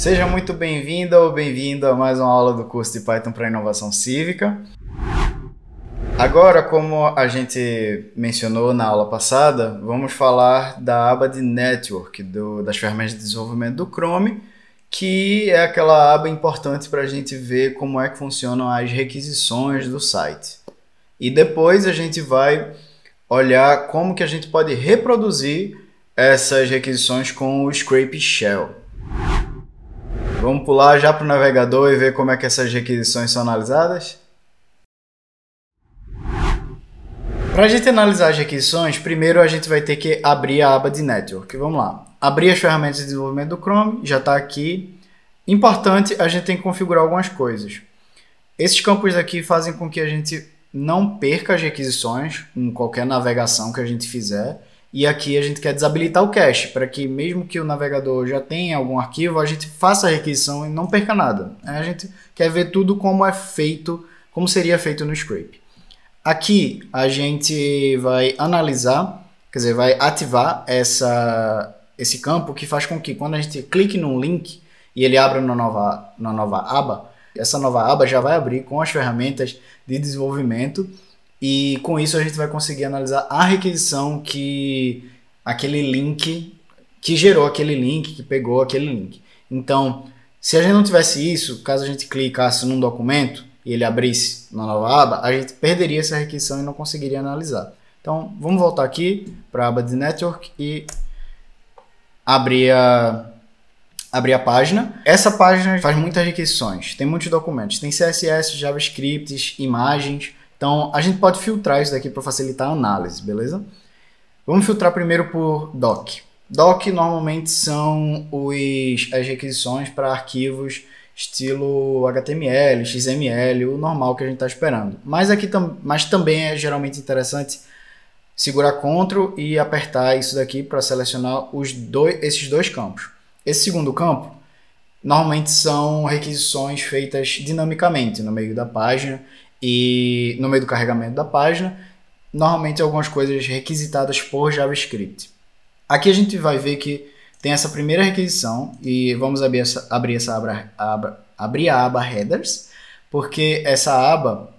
Seja muito bem-vindo ou bem-vindo a mais uma aula do curso de Python para Inovação Cívica. Agora, como a gente mencionou na aula passada, vamos falar da aba de Network do, das ferramentas de desenvolvimento do Chrome, que é aquela aba importante para a gente ver como é que funcionam as requisições do site. E depois a gente vai olhar como que a gente pode reproduzir essas requisições com o Scrape Shell. Vamos pular já para o navegador e ver como é que essas requisições são analisadas? Para a gente analisar as requisições, primeiro a gente vai ter que abrir a aba de Network. Vamos lá. Abrir as ferramentas de desenvolvimento do Chrome, já está aqui. Importante, a gente tem que configurar algumas coisas. Esses campos aqui fazem com que a gente não perca as requisições em qualquer navegação que a gente fizer. E aqui a gente quer desabilitar o cache, para que mesmo que o navegador já tenha algum arquivo, a gente faça a requisição e não perca nada. A gente quer ver tudo como é feito, como seria feito no Scrape. Aqui a gente vai analisar, quer dizer, vai ativar essa, esse campo que faz com que quando a gente clique num link e ele abra uma nova, uma nova aba, essa nova aba já vai abrir com as ferramentas de desenvolvimento e com isso a gente vai conseguir analisar a requisição que aquele link que gerou aquele link, que pegou aquele link. Então, se a gente não tivesse isso, caso a gente clicasse num documento e ele abrisse na nova aba, a gente perderia essa requisição e não conseguiria analisar. Então, vamos voltar aqui para a aba de Network e abrir a, abrir a página. Essa página faz muitas requisições, tem muitos documentos, tem CSS, JavaScript, imagens. Então, a gente pode filtrar isso daqui para facilitar a análise, beleza? Vamos filtrar primeiro por doc. Doc normalmente são os, as requisições para arquivos estilo HTML, XML, o normal que a gente está esperando. Mas aqui tam, mas também é geralmente interessante segurar Ctrl e apertar isso daqui para selecionar os dois, esses dois campos. Esse segundo campo normalmente são requisições feitas dinamicamente no meio da página e no meio do carregamento da página, normalmente algumas coisas requisitadas por JavaScript. Aqui a gente vai ver que tem essa primeira requisição e vamos abrir essa, abrir essa aba, aba, abrir a aba headers, porque essa aba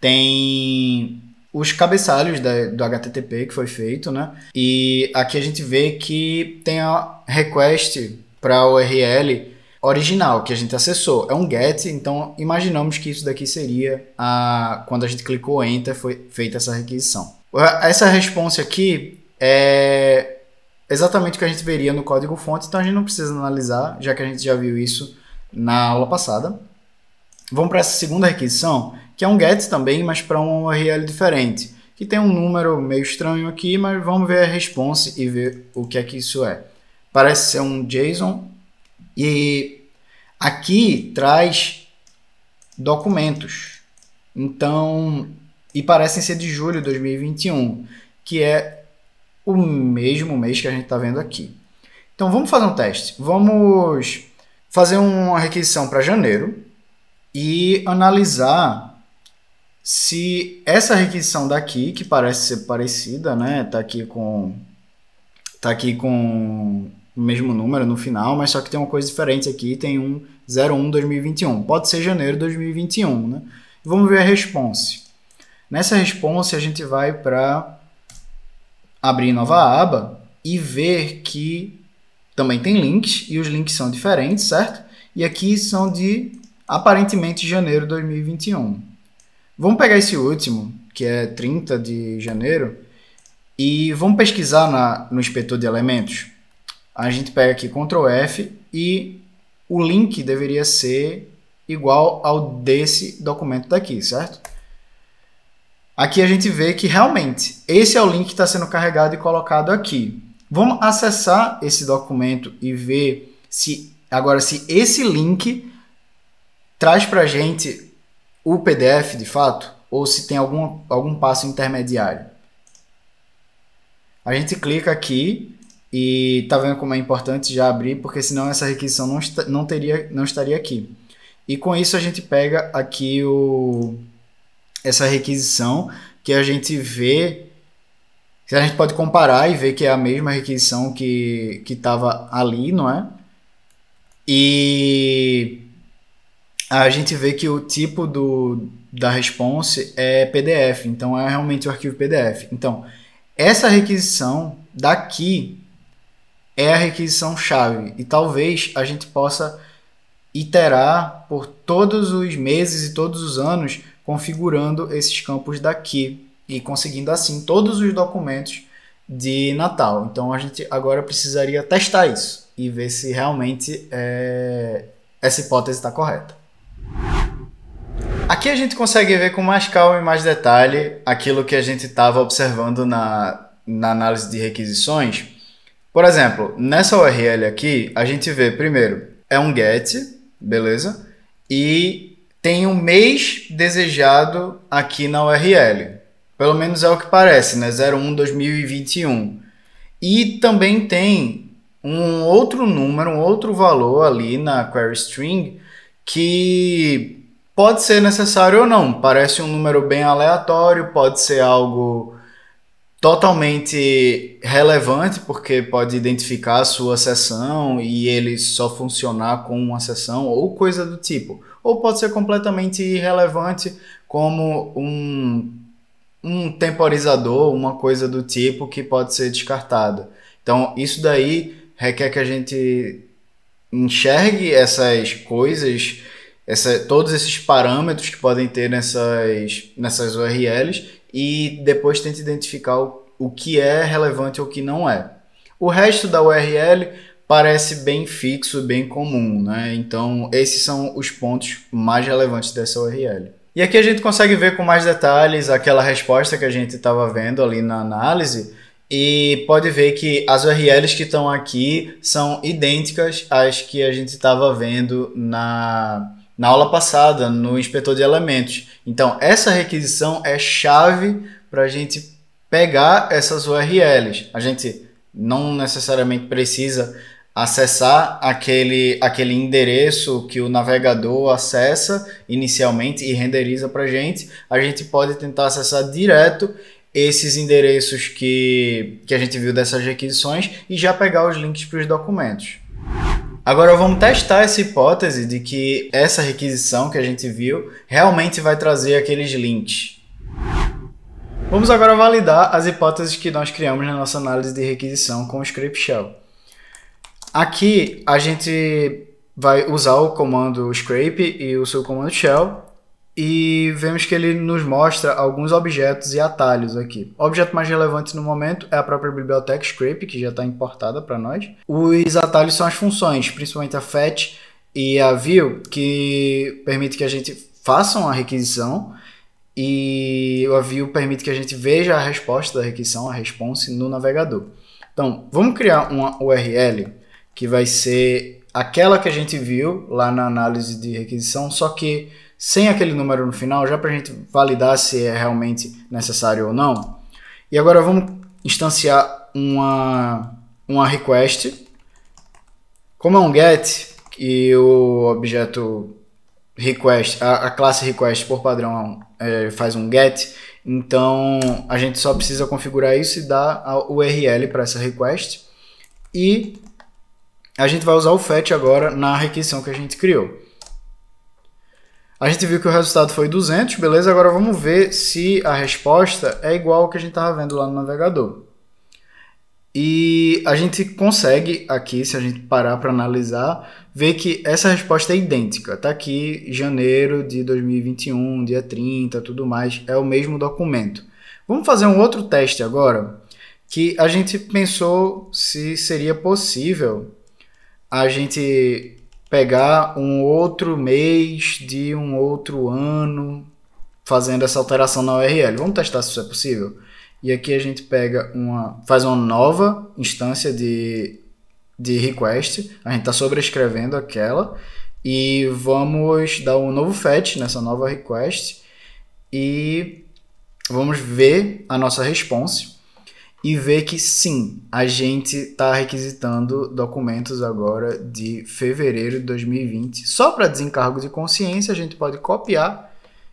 tem os cabeçalhos da, do HTTP que foi feito, né? E aqui a gente vê que tem a request para a URL original que a gente acessou. É um get, então imaginamos que isso daqui seria a quando a gente clicou enter foi feita essa requisição. Essa response aqui é exatamente o que a gente veria no código fonte, então a gente não precisa analisar, já que a gente já viu isso na aula passada. Vamos para essa segunda requisição, que é um get também, mas para um URL diferente, que tem um número meio estranho aqui, mas vamos ver a response e ver o que é que isso é. Parece ser um JSON e aqui traz documentos. Então, e parecem ser de julho de 2021, que é o mesmo mês que a gente está vendo aqui. Então vamos fazer um teste. Vamos fazer uma requisição para janeiro e analisar se essa requisição daqui, que parece ser parecida, né, tá aqui com tá aqui com mesmo número no final, mas só que tem uma coisa diferente aqui, tem um 01 2021. Pode ser janeiro de 2021, né? Vamos ver a response. Nessa response a gente vai para abrir nova aba e ver que também tem links e os links são diferentes, certo? E aqui são de aparentemente janeiro de 2021. Vamos pegar esse último, que é 30 de janeiro, e vamos pesquisar na, no inspetor de elementos. A gente pega aqui Ctrl F e o link deveria ser igual ao desse documento daqui, certo? Aqui a gente vê que realmente esse é o link que está sendo carregado e colocado aqui. Vamos acessar esse documento e ver se agora se esse link traz para a gente o PDF de fato ou se tem algum, algum passo intermediário. A gente clica aqui e tá vendo como é importante já abrir, porque senão essa requisição não, não, teria, não estaria aqui. E com isso a gente pega aqui o, essa requisição que a gente vê a gente pode comparar e ver que é a mesma requisição que estava ali, não é? e a gente vê que o tipo do, da response é PDF, então é realmente o arquivo PDF. Então, essa requisição daqui é a requisição chave e talvez a gente possa iterar por todos os meses e todos os anos configurando esses campos daqui e conseguindo assim todos os documentos de Natal. Então a gente agora precisaria testar isso e ver se realmente é, essa hipótese está correta. Aqui a gente consegue ver com mais calma e mais detalhe aquilo que a gente estava observando na, na análise de requisições. Por exemplo, nessa URL aqui, a gente vê primeiro, é um get, beleza? E tem um mês desejado aqui na URL. Pelo menos é o que parece, né? 01 2021. E também tem um outro número, um outro valor ali na query string que Pode ser necessário ou não, parece um número bem aleatório, pode ser algo totalmente relevante, porque pode identificar a sua sessão e ele só funcionar com uma sessão ou coisa do tipo. Ou pode ser completamente irrelevante, como um, um temporizador, uma coisa do tipo que pode ser descartada. Então, isso daí requer que a gente enxergue essas coisas essa, todos esses parâmetros que podem ter nessas, nessas URLs e depois tenta identificar o, o que é relevante ou o que não é. O resto da URL parece bem fixo, bem comum, né? Então, esses são os pontos mais relevantes dessa URL. E aqui a gente consegue ver com mais detalhes aquela resposta que a gente estava vendo ali na análise e pode ver que as URLs que estão aqui são idênticas às que a gente estava vendo na na aula passada, no inspetor de elementos. Então, essa requisição é chave para a gente pegar essas URLs. A gente não necessariamente precisa acessar aquele, aquele endereço que o navegador acessa inicialmente e renderiza para a gente. A gente pode tentar acessar direto esses endereços que, que a gente viu dessas requisições e já pegar os links para os documentos. Agora vamos testar essa hipótese de que essa requisição que a gente viu realmente vai trazer aqueles links. Vamos agora validar as hipóteses que nós criamos na nossa análise de requisição com o script shell. Aqui a gente vai usar o comando scrape e o seu comando shell e vemos que ele nos mostra alguns objetos e atalhos aqui. O objeto mais relevante no momento é a própria biblioteca Scrape, que já está importada para nós. Os atalhos são as funções, principalmente a fetch e a view, que permite que a gente faça uma requisição e o view permite que a gente veja a resposta da requisição, a response, no navegador. Então, vamos criar uma URL que vai ser aquela que a gente viu lá na análise de requisição, só que sem aquele número no final, já para a gente validar se é realmente necessário ou não. E agora vamos instanciar uma, uma request. Como é um get e o objeto request, a, a classe request por padrão é, faz um get, então a gente só precisa configurar isso e dar a URL para essa request. E a gente vai usar o fetch agora na requisição que a gente criou. A gente viu que o resultado foi 200, beleza? Agora vamos ver se a resposta é igual ao que a gente estava vendo lá no navegador. E a gente consegue aqui, se a gente parar para analisar, ver que essa resposta é idêntica. Está aqui janeiro de 2021, dia 30, tudo mais, é o mesmo documento. Vamos fazer um outro teste agora, que a gente pensou se seria possível a gente pegar um outro mês de um outro ano fazendo essa alteração na URL. Vamos testar se isso é possível. E aqui a gente pega uma, faz uma nova instância de, de request. A gente está sobrescrevendo aquela e vamos dar um novo fetch nessa nova request e vamos ver a nossa response e ver que sim, a gente está requisitando documentos agora de fevereiro de 2020. Só para desencargo de consciência, a gente pode copiar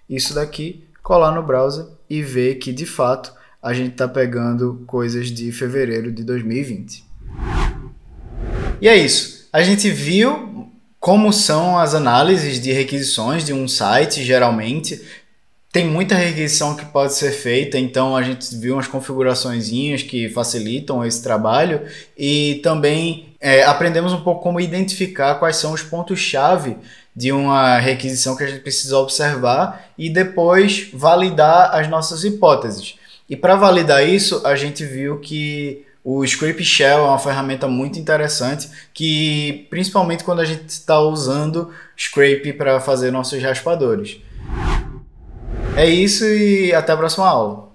isso daqui, colar no browser e ver que de fato a gente está pegando coisas de fevereiro de 2020. E é isso. A gente viu como são as análises de requisições de um site, geralmente. Tem muita requisição que pode ser feita, então a gente viu umas configurações que facilitam esse trabalho e também é, aprendemos um pouco como identificar quais são os pontos-chave de uma requisição que a gente precisa observar e depois validar as nossas hipóteses. E para validar isso, a gente viu que o Script Shell é uma ferramenta muito interessante que, principalmente quando a gente está usando Scrape para fazer nossos raspadores. É isso e até a próxima aula.